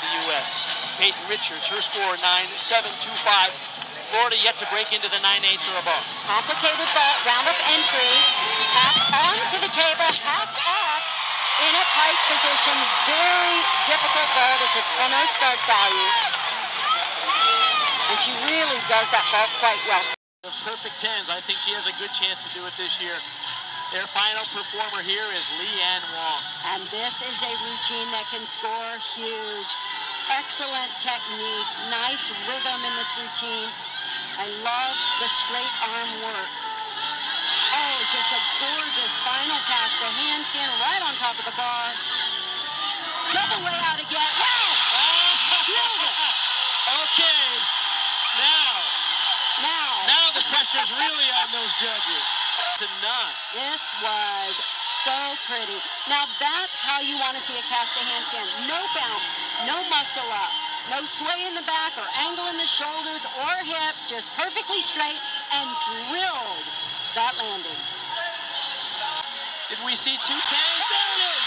GWS. Peyton Richards, her score 9-7-2-5. Florida yet to break into the 9-8 or above. Complicated vault, round-off entry. Half onto the table, half off in a tight position. Very difficult vault. It's a 10-0 start value. And she really does that vault quite well. The perfect tens. I think she has a good chance to do it this year. Their final performer here is Leanne Wong. And this is a routine that can score huge. Excellent technique, nice rhythm in this routine. I love the straight arm work. Oh, just a gorgeous final cast, a handstand right on top of the bar. Double layout again. Wow! okay, now. Now. Now the pressure's really on those judges. To none. This was so pretty. Now that's how you want to see a cast a handstand. No bounce, no muscle up. No sway in the back or angle in the shoulders or hips, just perfectly straight and drilled that landing. Did we see two tens? There it is!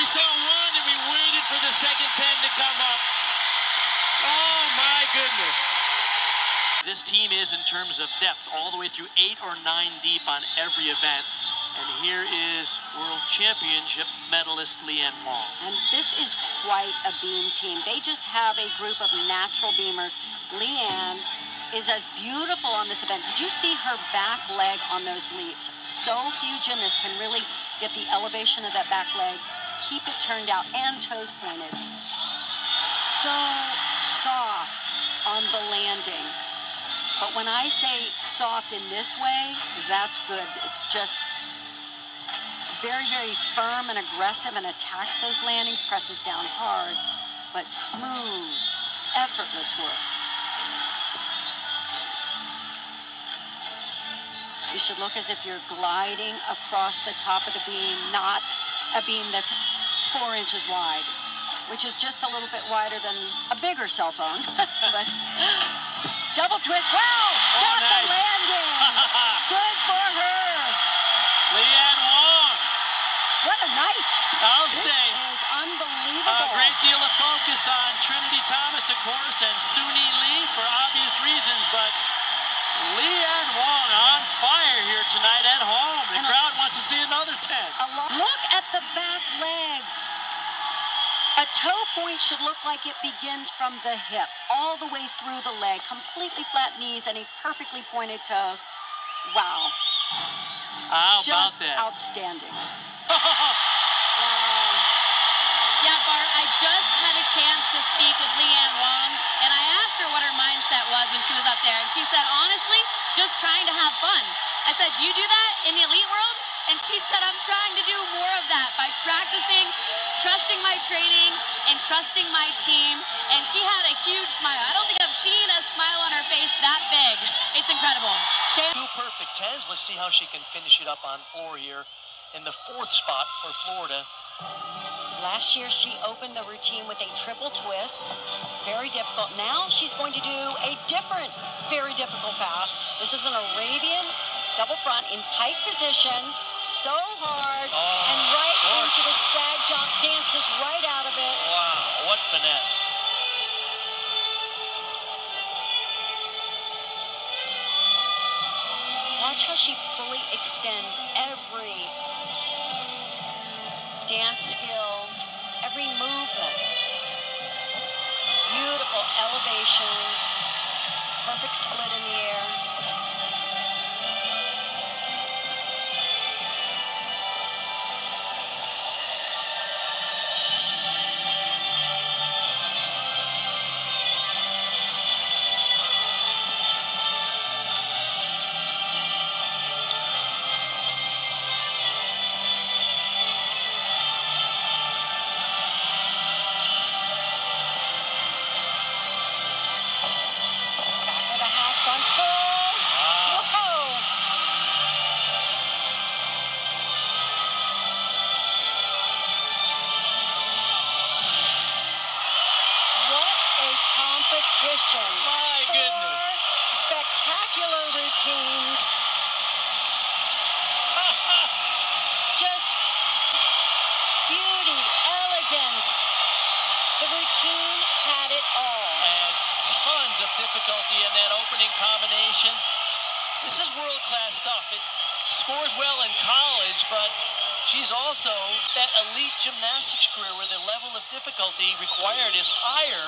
we saw one and we waited for the second ten to come up. Oh my goodness. This team is in terms of depth all the way through eight or nine deep on every event. And here is World Championship medalist Leanne Wong. And this is quite a beam team. They just have a group of natural beamers. Leanne is as beautiful on this event. Did you see her back leg on those leaps? So few gymnasts can really get the elevation of that back leg, keep it turned out, and toes pointed. So soft on the landing. But when I say soft in this way, that's good. It's just very, very firm and aggressive and attacks those landings, presses down hard, but smooth, effortless work. You should look as if you're gliding across the top of the beam, not a beam that's four inches wide, which is just a little bit wider than a bigger cell phone. but double twist. Wow! Oh, got nice. the landing. Good for her. Leanne Wong. What a night. I'll this say. is unbelievable. A great deal of focus on Trinity Thomas, of course, and Suni Lee for obvious reasons, but Leanne Wong on fire here tonight at home. The And a- crowd wants to see another 10. A lo- Look at the back leg. A toe point should look like it begins from the hip all the way through the leg, completely flat knees and a perfectly pointed toe. Wow, How about just that? outstanding. Yeah, Bart, I just had a chance to speak with Leanne Wong, and I asked her what her mindset was when she was up there, and she said, honestly, just trying to have fun. I said, you do that in the elite world? And she said, I'm trying to do more of that by practicing, trusting my training, and trusting my team. And she had a huge smile. I don't think I've seen a smile on her face that big. It's incredible. Sam, Two perfect tens. Let's see how she can finish it up on floor here in the fourth spot for Florida. last year she opened the routine with a triple twist. Very difficult. Now she's going to do a different, very difficult pass. This is an Arabian double front in pike position. So hard. Oh, and right into the stag jump. Dances right out of it. Wow, what finesse. Watch how she fully extends every dance skill, every movement. Beautiful elevation, perfect split in the air. Competition. My goodness. Spectacular routines. Just beauty, elegance, The routine had it all. And tons of difficulty in that opening combination. This is world-class stuff. It scores well in college, but she's also that elite gymnastics career where the level of difficulty required is higher